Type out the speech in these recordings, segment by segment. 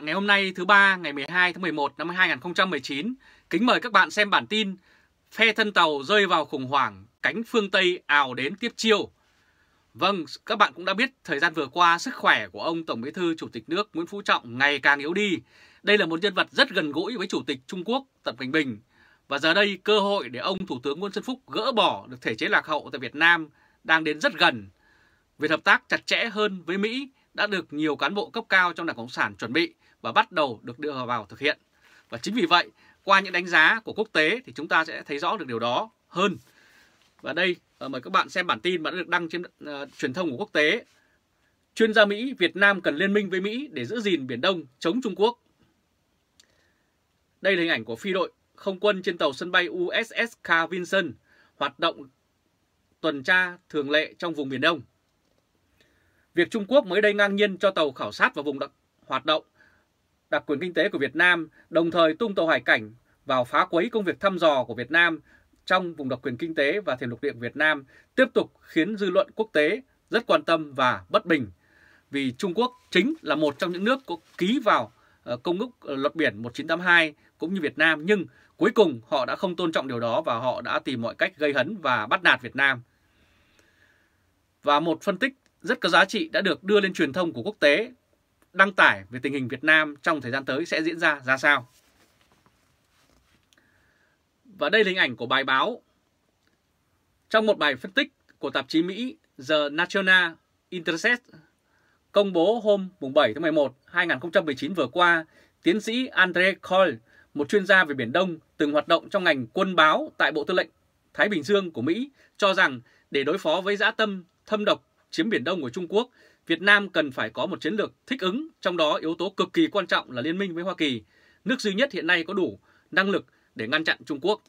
bạn, ngày hôm nay thứ ba ngày 12 tháng 11 năm 2019, kính mời các bạn xem bản tin Phe thân tàu rơi vào khủng hoảng, cánh phương Tây ào đến tiếp chiêu. Vâng, các bạn cũng đã biết thời gian vừa qua sức khỏe của ông Tổng Bí thư Chủ tịch nước Nguyễn Phú Trọng ngày càng yếu đi. Đây là một nhân vật rất gần gũi với Chủ tịch Trung Quốc Tập Cận Bình. Và giờ đây cơ hội để ông Thủ tướng Nguyễn Xuân Phúc gỡ bỏ được thể chế lạc hậu tại Việt Nam đang đến rất gần. Việc hợp tác chặt chẽ hơn với Mỹ đã được nhiều cán bộ cấp cao trong Đảng Cộng sản chuẩn bị và bắt đầu được đưa vào thực hiện. Và chính vì vậy, qua những đánh giá của quốc tế thì chúng ta sẽ thấy rõ được điều đó hơn. Và đây, ờ, mời các bạn xem bản tin mà đã được đăng trên uh, truyền thông của quốc tế. Chuyên gia Mỹ, Việt Nam cần liên minh với Mỹ để giữ gìn Biển Đông chống Trung Quốc. Đây là hình ảnh của phi đội không quân trên tàu sân bay USS Carl Vinson hoạt động tuần tra thường lệ trong vùng Biển Đông. Việc Trung Quốc mới đây ngang nhiên cho tàu khảo sát vào vùng đặc, hoạt động đặc quyền kinh tế của Việt Nam, đồng thời tung tàu hải cảnh vào phá quấy công việc thăm dò của Việt Nam trong vùng đặc quyền kinh tế và thềm lục địa Việt Nam tiếp tục khiến dư luận quốc tế rất quan tâm và bất bình. Vì Trung Quốc chính là một trong những nước có ký vào ờ, công ước ờ, luật biển 1982 cũng như Việt Nam nhưng cuối cùng họ đã không tôn trọng điều đó và họ đã tìm mọi cách gây hấn và bắt nạt Việt Nam. Và một phân tích rất có giá trị đã được đưa lên truyền thông của quốc tế đăng tải về tình hình Việt Nam trong thời gian tới sẽ diễn ra ra sao. Và đây là hình ảnh của bài báo. Trong một bài phân tích của tạp chí Mỹ The National Intercept công bố hôm 7 tháng 11 2019 vừa qua, tiến sĩ Andre Cole, một chuyên gia về Biển Đông từng hoạt động trong ngành quân báo tại Bộ Tư lệnh Thái Bình Dương của Mỹ, cho rằng để đối phó với dã tâm thâm độc chiếm Biển Đông của Trung Quốc, Việt Nam cần phải có một chiến lược thích ứng, trong đó yếu tố cực kỳ quan trọng là liên minh với Hoa Kỳ, nước duy nhất hiện nay có đủ năng lực để ngăn chặn Trung Quốc.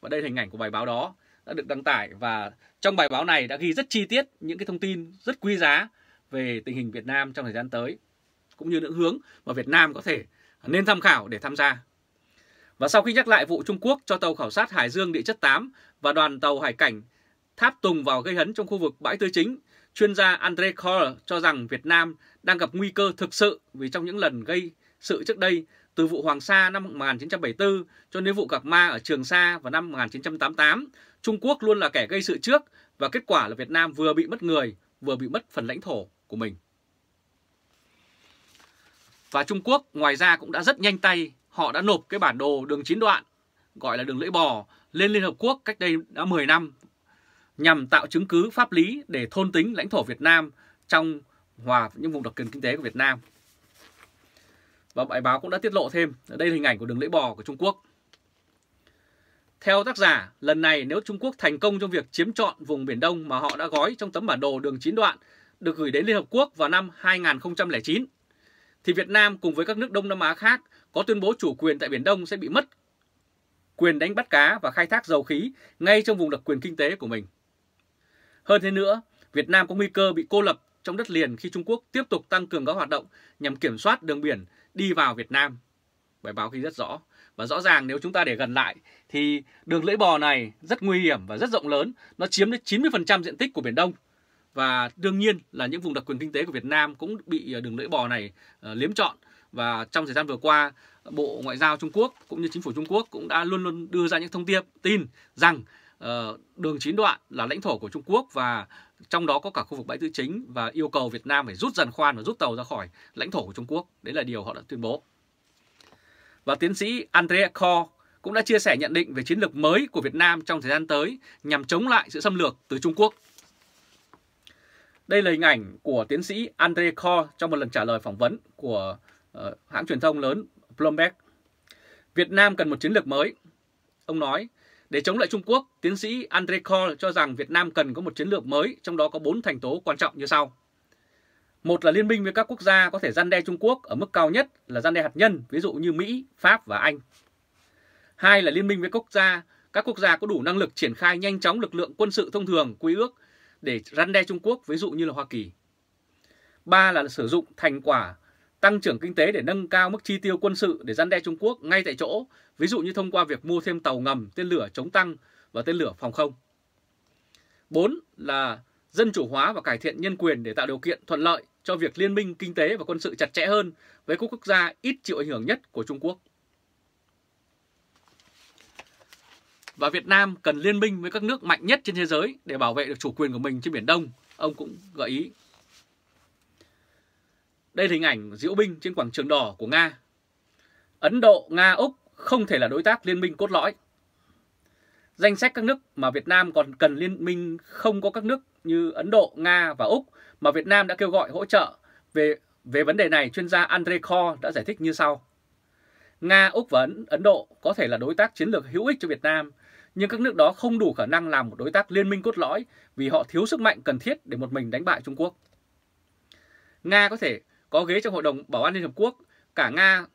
Và đây là hình ảnh của bài báo đó đã được đăng tải và trong bài báo này đã ghi rất chi tiết những cái thông tin rất quý giá về tình hình Việt Nam trong thời gian tới cũng như những hướng mà Việt Nam có thể nên tham khảo để tham gia. Và sau khi nhắc lại vụ Trung Quốc cho tàu khảo sát Hải Dương địa chất 8 và đoàn tàu hải cảnh tháp tùng vào gây hấn trong khu vực bãi tư chính Chuyên gia Andre Cole cho rằng Việt Nam đang gặp nguy cơ thực sự vì trong những lần gây sự trước đây, từ vụ Hoàng Sa năm 1974 cho đến vụ Gạc Ma ở Trường Sa vào năm 1988, Trung Quốc luôn là kẻ gây sự trước và kết quả là Việt Nam vừa bị mất người, vừa bị mất phần lãnh thổ của mình. Và Trung Quốc ngoài ra cũng đã rất nhanh tay, họ đã nộp cái bản đồ đường chín đoạn, gọi là đường lưỡi bò, lên Liên Hợp Quốc cách đây đã 10 năm nhằm tạo chứng cứ pháp lý để thôn tính lãnh thổ Việt Nam trong hòa những vùng đặc quyền kinh tế của Việt Nam. Và bài báo cũng đã tiết lộ thêm, đây là hình ảnh của đường lưỡi bò của Trung Quốc. Theo tác giả, lần này nếu Trung Quốc thành công trong việc chiếm trọn vùng Biển Đông mà họ đã gói trong tấm bản đồ đường chín đoạn được gửi đến Liên Hợp Quốc vào năm 2009, thì Việt Nam cùng với các nước Đông Nam Á khác có tuyên bố chủ quyền tại Biển Đông sẽ bị mất quyền đánh bắt cá và khai thác dầu khí ngay trong vùng đặc quyền kinh tế của mình. Hơn thế nữa, Việt Nam có nguy cơ bị cô lập trong đất liền khi Trung Quốc tiếp tục tăng cường các hoạt động nhằm kiểm soát đường biển đi vào Việt Nam. Bài báo ghi rất rõ. Và rõ ràng nếu chúng ta để gần lại thì đường lưỡi bò này rất nguy hiểm và rất rộng lớn. Nó chiếm đến 90% diện tích của Biển Đông. Và đương nhiên là những vùng đặc quyền kinh tế của Việt Nam cũng bị ờ, đường lưỡi bò này ờ, liếm trọn. Và trong thời gian vừa qua, Bộ Ngoại giao Trung Quốc cũng như Chính phủ Trung Quốc cũng đã luôn luôn đưa ra những thông tin tin rằng Ờ, đường chín đoạn là lãnh thổ của Trung Quốc và trong đó có cả khu vực bãi tư chính và yêu cầu Việt Nam phải rút dần khoan và rút tàu ra khỏi lãnh thổ của Trung Quốc. Đấy là điều họ đã tuyên bố. Và tiến sĩ Andrea Kho cũng đã chia sẻ nhận định về chiến lược mới của Việt Nam trong thời gian tới nhằm chống lại sự xâm lược từ Trung Quốc. Đây là hình ảnh của tiến sĩ Andre Kho trong một lần trả lời phỏng vấn của ờ, hãng truyền thông lớn Bloomberg. Việt Nam cần một chiến lược mới. Ông nói, để chống lại Trung Quốc, tiến sĩ Andre Kohl cho rằng Việt Nam cần có một chiến lược mới, trong đó có 4 thành tố quan trọng như sau. Một là liên minh với các quốc gia có thể gian đe Trung Quốc ở mức cao nhất là gian đe hạt nhân, ví dụ như Mỹ, Pháp và Anh. Hai là liên minh với quốc gia, các quốc gia có đủ năng lực triển khai nhanh chóng lực lượng quân sự thông thường, quy ước để răn đe Trung Quốc, ví dụ như là Hoa Kỳ. Ba là sử dụng thành quả tăng trưởng kinh tế để nâng cao mức chi tiêu quân sự để gian đe Trung Quốc ngay tại chỗ, ví dụ như thông qua việc mua thêm tàu ngầm, tên lửa chống tăng và tên lửa phòng không. 4 là dân chủ hóa và cải thiện nhân quyền để tạo điều kiện thuận lợi cho việc liên minh kinh tế và quân sự chặt chẽ hơn với các quốc gia ít chịu ảnh hưởng nhất của Trung Quốc. Và Việt Nam cần liên minh với các nước mạnh nhất trên thế giới để bảo vệ được chủ quyền của mình trên Biển Đông, ông cũng gợi ý. Đây là hình ảnh diễu binh trên quảng trường đỏ của Nga. Ấn Độ, Nga, Úc không thể là đối tác liên minh cốt lõi. Danh sách các nước mà Việt Nam còn cần liên minh không có các nước như Ấn Độ, Nga và Úc mà Việt Nam đã kêu gọi hỗ trợ về về vấn đề này, chuyên gia Andre Kho đã giải thích như sau. Nga, Úc và Ấn Độ có thể là đối tác chiến lược hữu ích cho Việt Nam, nhưng các nước đó không đủ khả năng làm một đối tác liên minh cốt lõi vì họ thiếu sức mạnh cần thiết để một mình đánh bại Trung Quốc. Nga có thể có ghế trong Hội đồng Bảo an Liên Hợp Quốc, cả Nga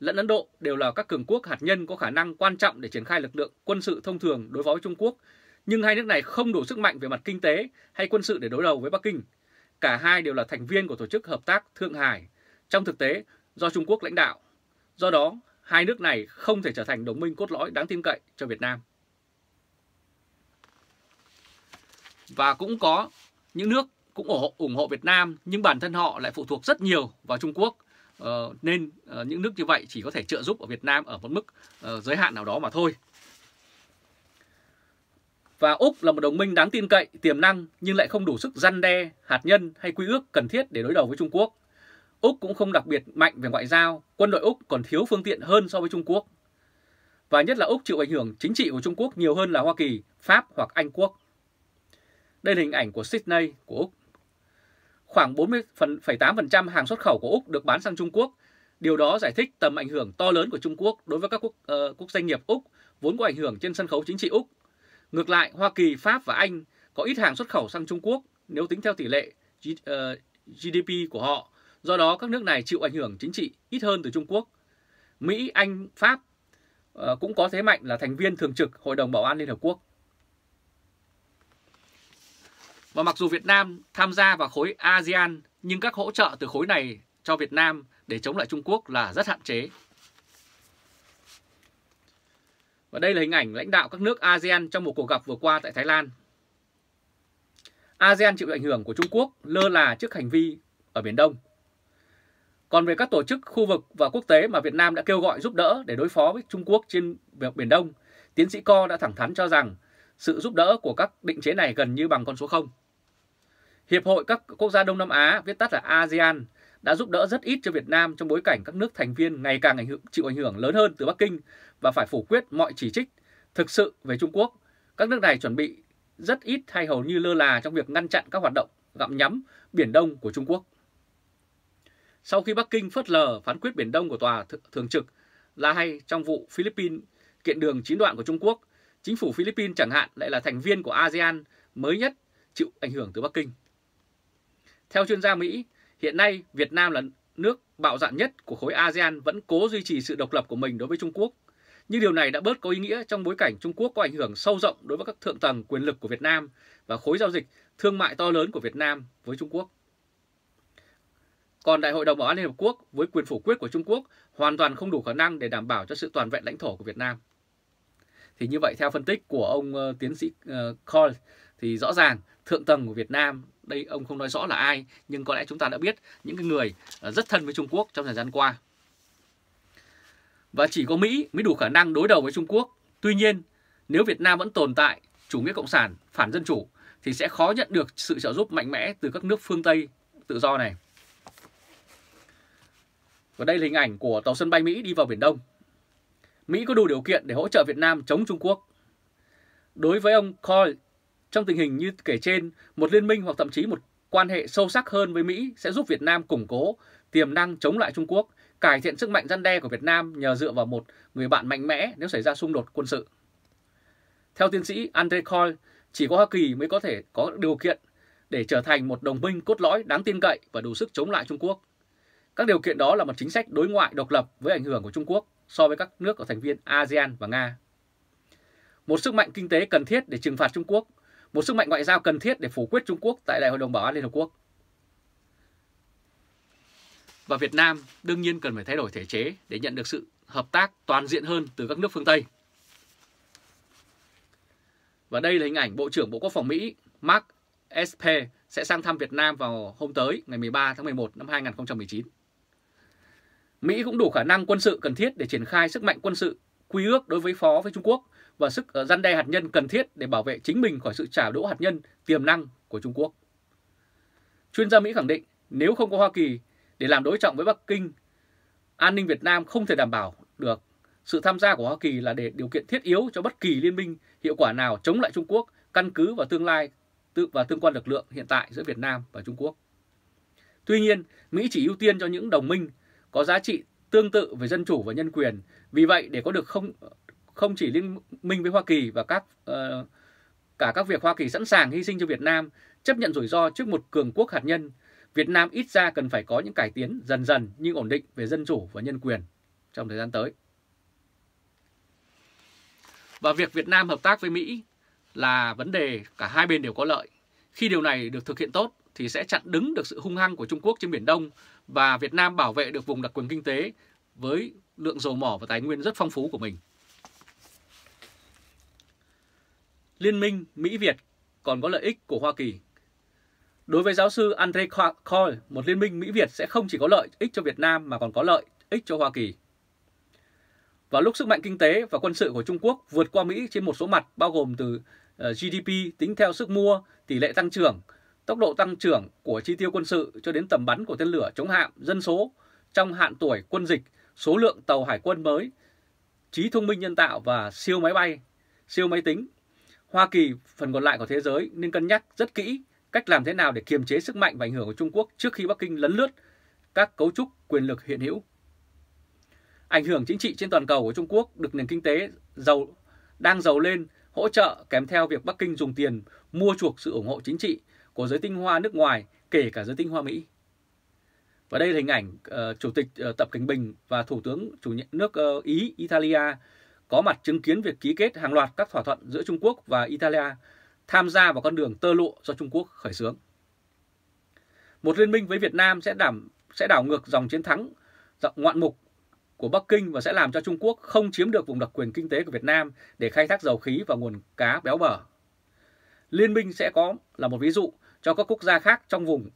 lẫn Ấn Độ đều là các cường quốc hạt nhân có khả năng quan trọng để triển khai lực lượng quân sự thông thường đối phó với Trung Quốc, nhưng hai nước này không đủ sức mạnh về mặt kinh tế hay quân sự để đối đầu với Bắc Kinh. Cả hai đều là thành viên của Tổ chức Hợp tác Thượng Hải, trong thực tế do Trung Quốc lãnh đạo. Do đó, hai nước này không thể trở thành đồng minh cốt lõi đáng tin cậy cho Việt Nam. Và cũng có những nước cũng ủng hộ, ủng hộ Việt Nam nhưng bản thân họ lại phụ thuộc rất nhiều vào Trung Quốc uh, nên uh, những nước như vậy chỉ có thể trợ giúp ở Việt Nam ở một mức uh, giới hạn nào đó mà thôi. Và Úc là một đồng minh đáng tin cậy, tiềm năng nhưng lại không đủ sức răn đe, hạt nhân hay quy ước cần thiết để đối đầu với Trung Quốc. Úc cũng không đặc biệt mạnh về ngoại giao, quân đội Úc còn thiếu phương tiện hơn so với Trung Quốc. Và nhất là Úc chịu ảnh hưởng chính trị của Trung Quốc nhiều hơn là Hoa Kỳ, Pháp hoặc Anh Quốc. Đây là hình ảnh của Sydney của Úc. Khoảng 40,8% hàng xuất khẩu của Úc được bán sang Trung Quốc. Điều đó giải thích tầm ảnh hưởng to lớn của Trung Quốc đối với các quốc, uh, quốc doanh nghiệp Úc vốn có ảnh hưởng trên sân khấu chính trị Úc. Ngược lại, Hoa Kỳ, Pháp và Anh có ít hàng xuất khẩu sang Trung Quốc nếu tính theo tỷ lệ GDP ờ, của họ. Do đó, các nước này chịu ảnh hưởng chính trị ít hơn từ Trung Quốc. Mỹ, Anh, Pháp uh, cũng có thế mạnh là thành viên thường trực Hội đồng Bảo an Liên Hợp Quốc. Và mặc dù Việt Nam tham gia vào khối ASEAN, nhưng các hỗ trợ từ khối này cho Việt Nam để chống lại Trung Quốc là rất hạn chế. Và đây là hình ảnh lãnh đạo các nước ASEAN trong một cuộc gặp vừa qua tại Thái Lan. ASEAN chịu ảnh hưởng của Trung Quốc lơ là trước hành vi ở Biển Đông. Còn về các tổ chức khu vực và quốc tế mà Việt Nam đã kêu gọi giúp đỡ để đối phó với Trung Quốc trên Biển Đông, tiến sĩ Co đã thẳng thắn cho rằng sự giúp đỡ của các định chế này gần như bằng con số 0. Hiệp hội các quốc gia Đông Nam Á, viết tắt là ASEAN, đã giúp đỡ rất ít cho Việt Nam trong bối cảnh các nước thành viên ngày càng ảnh hưởng, chịu ảnh hưởng lớn hơn từ Bắc Kinh và phải phủ quyết mọi chỉ trích thực sự về Trung Quốc. Các nước này chuẩn bị rất ít hay hầu như lơ là trong việc ngăn chặn các hoạt động gặm nhắm Biển Đông của Trung Quốc. Sau khi Bắc Kinh phớt lờ phán quyết Biển Đông của Tòa Thường trực là hay trong vụ Philippines kiện đường chín đoạn của Trung Quốc, chính phủ Philippines chẳng hạn lại là thành viên của ASEAN mới nhất chịu ảnh hưởng từ Bắc Kinh. Theo chuyên gia Mỹ, hiện nay Việt Nam là nước bạo dạn nhất của khối ASEAN vẫn cố duy trì sự độc lập của mình đối với Trung Quốc. Nhưng điều này đã bớt có ý nghĩa trong bối cảnh Trung Quốc có ảnh hưởng sâu rộng đối với các thượng tầng quyền lực của Việt Nam và khối giao dịch thương mại to lớn của Việt Nam với Trung Quốc. Còn Đại hội đồng Bảo an Liên Hợp Quốc với quyền phủ quyết của Trung Quốc hoàn toàn không đủ khả năng để đảm bảo cho sự toàn vẹn lãnh thổ của Việt Nam. Thì như vậy theo phân tích của ông uh, tiến sĩ uh, Cole thì rõ ràng thượng tầng của Việt Nam đây ông không nói rõ là ai nhưng có lẽ chúng ta đã biết những cái người ờ, rất thân với Trung Quốc trong thời gian qua. Và chỉ có Mỹ mới đủ khả năng đối đầu với Trung Quốc. Tuy nhiên, nếu Việt Nam vẫn tồn tại chủ nghĩa cộng sản, phản dân chủ thì sẽ khó nhận được sự trợ giúp mạnh mẽ từ các nước phương Tây tự do này. Và đây là hình ảnh của tàu sân bay Mỹ đi vào Biển Đông. Mỹ có đủ điều kiện để hỗ trợ Việt Nam chống Trung Quốc. Đối với ông Cole, trong tình hình như kể trên, một liên minh hoặc thậm chí một quan hệ sâu sắc hơn với Mỹ sẽ giúp Việt Nam củng cố tiềm năng chống lại Trung Quốc, cải thiện sức mạnh răn đe của Việt Nam nhờ dựa vào một người bạn mạnh mẽ nếu xảy ra xung đột quân sự. Theo tiến sĩ Andre Coyle, chỉ có Hoa Kỳ mới có thể có điều kiện để trở thành một đồng minh cốt lõi đáng tin cậy và đủ sức chống lại Trung Quốc. Các điều kiện đó là một chính sách đối ngoại độc lập với ảnh hưởng của Trung Quốc so với các nước ở thành viên ASEAN và Nga. Một sức mạnh kinh tế cần thiết để trừng phạt Trung Quốc một sức mạnh ngoại giao cần thiết để phủ quyết Trung Quốc tại Đại hội đồng Bảo an Liên Hợp Quốc. Và Việt Nam đương nhiên cần phải thay đổi thể chế để nhận được sự hợp tác toàn diện hơn từ các nước phương Tây. Và đây là hình ảnh Bộ trưởng Bộ Quốc phòng Mỹ Mark Esper sẽ sang thăm Việt Nam vào hôm tới, ngày 13 tháng 11 năm 2019. Mỹ cũng đủ khả năng quân sự cần thiết để triển khai sức mạnh quân sự quy ước đối với phó với Trung Quốc và sức ờ, răn đe hạt nhân cần thiết để bảo vệ chính mình khỏi sự trả đũa hạt nhân tiềm năng của Trung Quốc. Chuyên gia Mỹ khẳng định nếu không có Hoa Kỳ để làm đối trọng với Bắc Kinh, an ninh Việt Nam không thể đảm bảo được. Sự tham gia của Hoa Kỳ là để điều kiện thiết yếu cho bất kỳ liên minh hiệu quả nào chống lại Trung Quốc căn cứ vào tương lai tự và tương quan lực lượng hiện tại giữa Việt Nam và Trung Quốc. Tuy nhiên, Mỹ chỉ ưu tiên cho những đồng minh có giá trị tương tự về dân chủ và nhân quyền. Vì vậy, để có được không không chỉ liên minh với Hoa Kỳ và các uh, cả các việc Hoa Kỳ sẵn sàng hy sinh cho Việt Nam, chấp nhận rủi ro trước một cường quốc hạt nhân, Việt Nam ít ra cần phải có những cải tiến dần dần nhưng ổn định về dân chủ và nhân quyền trong thời gian tới. Và việc Việt Nam hợp tác với Mỹ là vấn đề cả hai bên đều có lợi. Khi điều này được thực hiện tốt thì sẽ chặn đứng được sự hung hăng của Trung Quốc trên Biển Đông và Việt Nam bảo vệ được vùng đặc quyền kinh tế với lượng dầu mỏ và tài nguyên rất phong phú của mình. Liên minh Mỹ-Việt còn có lợi ích của Hoa Kỳ. Đối với giáo sư Andre Coyle, một liên minh Mỹ-Việt sẽ không chỉ có lợi ích cho Việt Nam mà còn có lợi ích cho Hoa Kỳ. Vào lúc sức mạnh kinh tế và quân sự của Trung Quốc vượt qua Mỹ trên một số mặt bao gồm từ ờ, GDP tính theo sức mua, tỷ lệ tăng trưởng, tốc độ tăng trưởng của chi tiêu quân sự cho đến tầm bắn của tên lửa chống hạm, dân số trong hạn tuổi quân dịch, số lượng tàu hải quân mới, trí thông minh nhân tạo và siêu máy bay, siêu máy tính. Hoa Kỳ, phần còn lại của thế giới nên cân nhắc rất kỹ cách làm thế nào để kiềm chế sức mạnh và ảnh hưởng của Trung Quốc trước khi Bắc Kinh lấn lướt các cấu trúc quyền lực hiện hữu. Ảnh hưởng chính trị trên toàn cầu của Trung Quốc được nền kinh tế giàu đang giàu lên hỗ trợ kèm theo việc Bắc Kinh dùng tiền mua chuộc sự ủng hộ chính trị của giới tinh hoa nước ngoài, kể cả giới tinh hoa Mỹ. Và đây là hình ảnh uh, Chủ tịch uh, Tập Cảnh Bình và Thủ tướng chủ nhiệm nước uh, Ý Italia có mặt chứng kiến việc ký kết hàng loạt các thỏa thuận giữa Trung Quốc và Italia tham gia vào con đường tơ lụa do Trung Quốc khởi xướng. Một liên minh với Việt Nam sẽ đảm sẽ đảo ngược dòng chiến thắng ngoạn mục của Bắc Kinh và sẽ làm cho Trung Quốc không chiếm được vùng đặc quyền kinh tế của Việt Nam để khai thác dầu khí và nguồn cá béo bở. Liên minh sẽ có là một ví dụ cho các quốc gia khác trong vùng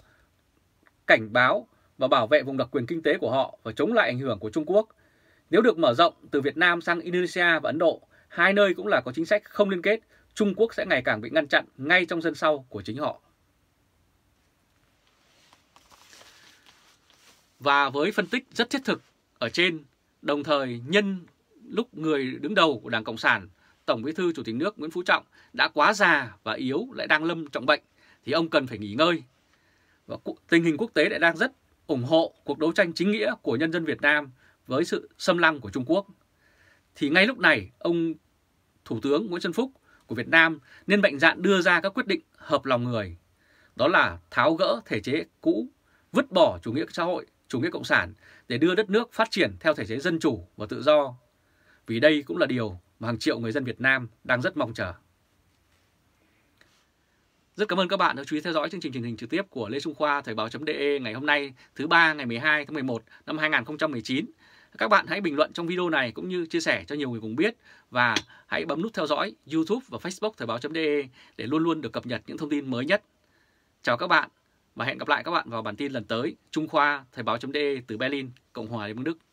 cảnh báo và bảo vệ vùng đặc quyền kinh tế của họ và chống lại ảnh hưởng của Trung Quốc. Nếu được mở rộng từ Việt Nam sang Indonesia và Ấn Độ, hai nơi cũng là có chính sách không liên kết, Trung Quốc sẽ ngày càng bị ngăn chặn ngay trong dân sau của chính họ. Và với phân tích rất thiết thực ở trên, đồng thời nhân lúc người đứng đầu của Đảng Cộng sản, Tổng Bí thư Chủ tịch nước Nguyễn Phú Trọng đã quá già và yếu lại đang lâm trọng bệnh thì ông cần phải nghỉ ngơi. Và tình hình quốc tế lại đang rất ủng hộ cuộc đấu tranh chính nghĩa của nhân dân Việt Nam với sự xâm lăng của Trung Quốc. Thì ngay lúc này, ông Thủ tướng Nguyễn Xuân Phúc của Việt Nam nên mạnh dạn đưa ra các quyết định hợp lòng người. Đó là tháo gỡ thể chế cũ, vứt bỏ chủ nghĩa xã hội, chủ nghĩa cộng sản để đưa đất nước phát triển theo thể chế dân chủ và tự do. Vì đây cũng là điều mà hàng triệu người dân Việt Nam đang rất mong chờ. Rất cảm ơn các bạn đã chú ý theo dõi chương trình truyền hình trực tiếp của Lê Trung Khoa Thời báo.de ngày hôm nay thứ ba ngày 12 tháng 11 năm 2019. Các bạn hãy bình luận trong video này cũng như chia sẻ cho nhiều người cùng biết và hãy bấm nút theo dõi YouTube và Facebook Thời báo.de để luôn luôn được cập nhật những thông tin mới nhất. Chào các bạn và hẹn gặp lại các bạn vào bản tin lần tới Trung Khoa Thời báo.de từ Berlin, Cộng hòa Liên bang Đức.